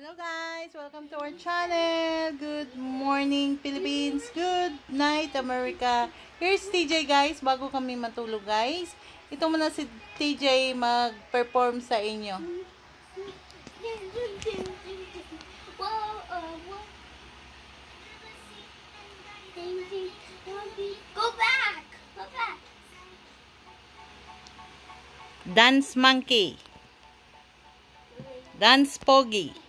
Hello guys! Welcome to our channel. Good morning Philippines. Good night America. Here's TJ guys. Bago kami matulog guys. Ito muna si TJ mag-perform sa inyo. Go back! Go back! Dance monkey. Dance pogi.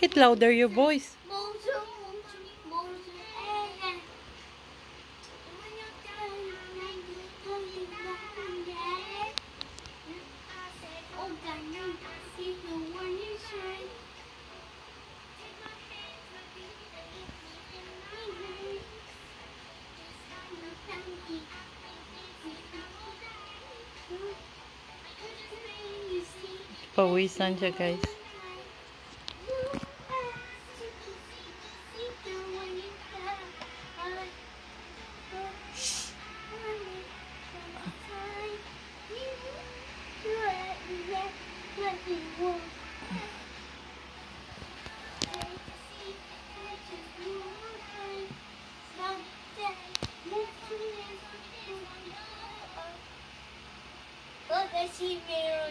Get louder your voice. Pawisan siya guys. Look, I see Miro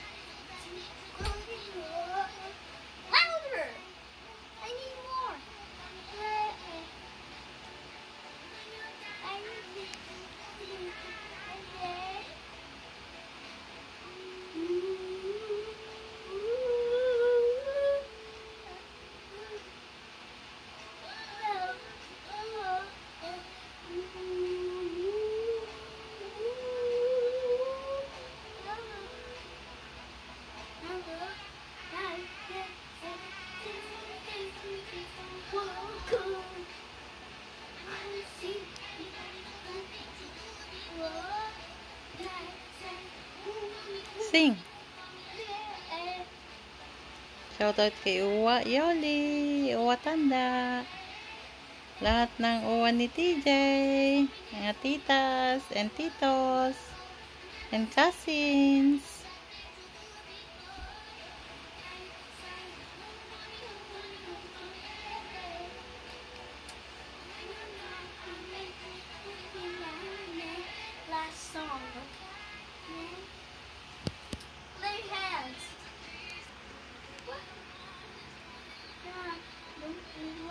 Sing. Shoutout kay Uwa Yoli, Uwa Tanda. Lahat ng uwa ni TJ, mga titas and titos, and cousins.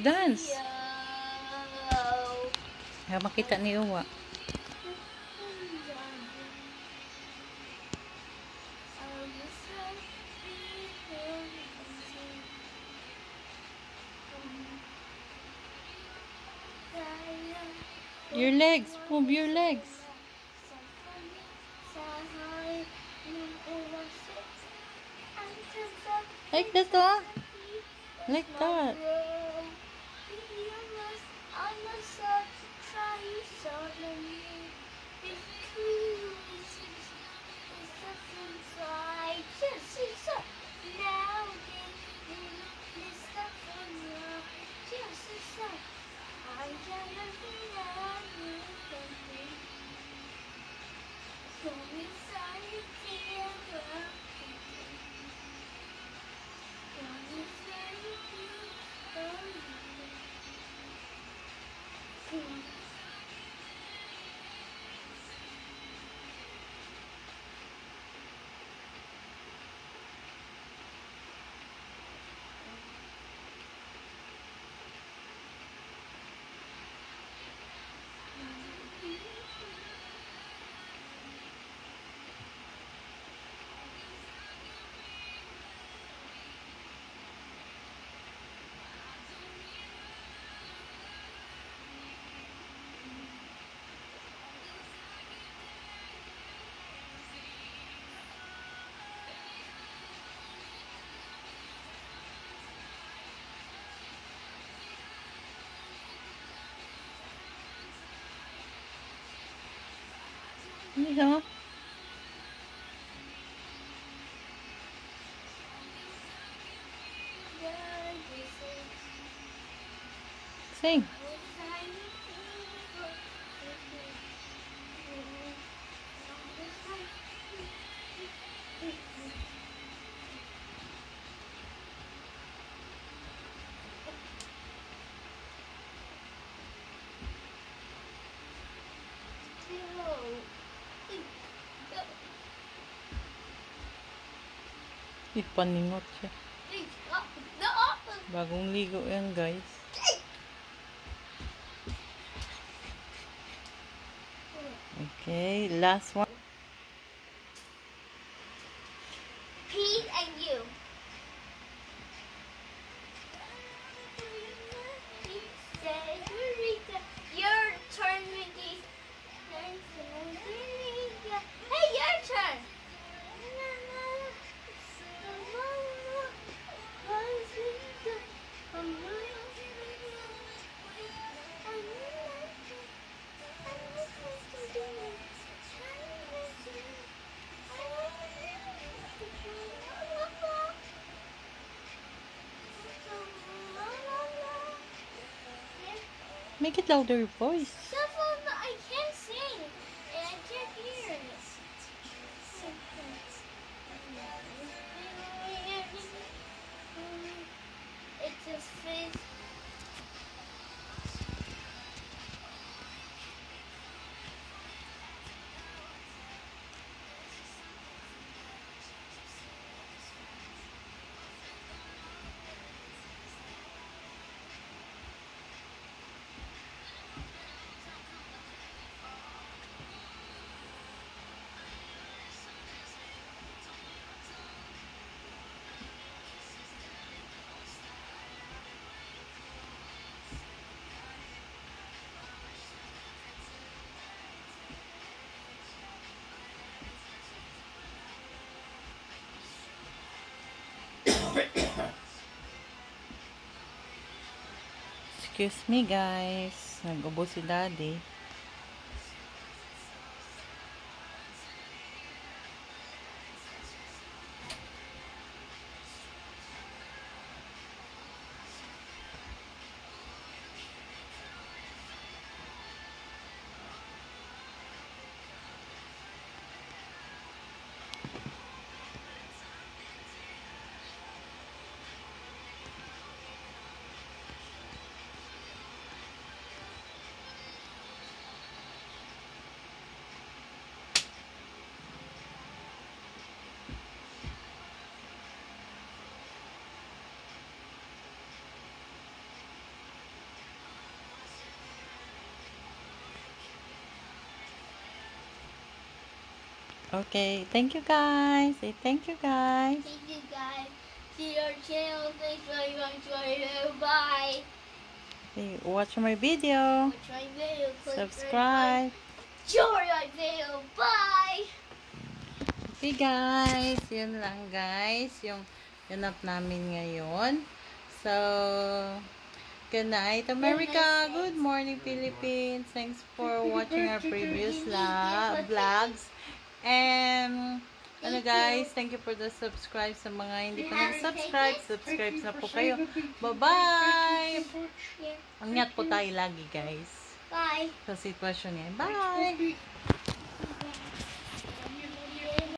Dance. Ha, makita ni Uwa. Your legs. Move your legs. Like that, oh. Like that. Legal. Sim. Sing. Ipaningot siya. Bagong ligo yan guys. Okay, last one. Make it louder your voice. I can't sing, and I can't hear it. It's a fish. Excuse me guys. Nag-ubo si daddy. Okay, thank you guys. Say thank you guys. Thank you guys. See your channel. Thanks very much. Bye. Say, watch my video. Watch my video. Click Subscribe. Join my video. Bye. Okay guys, yun lang guys. Yung ganap namin ngayon. So, good night, America. Good morning, Philippines. Thanks for watching our previous vlogs. And, ano guys, thank you for the subscribe sa mga hindi pa nag-subscribe. Subscribe na po kayo. Bye-bye! Ingat po tayo lagi, guys. Bye. Sa sitwasyon ngayon. Bye!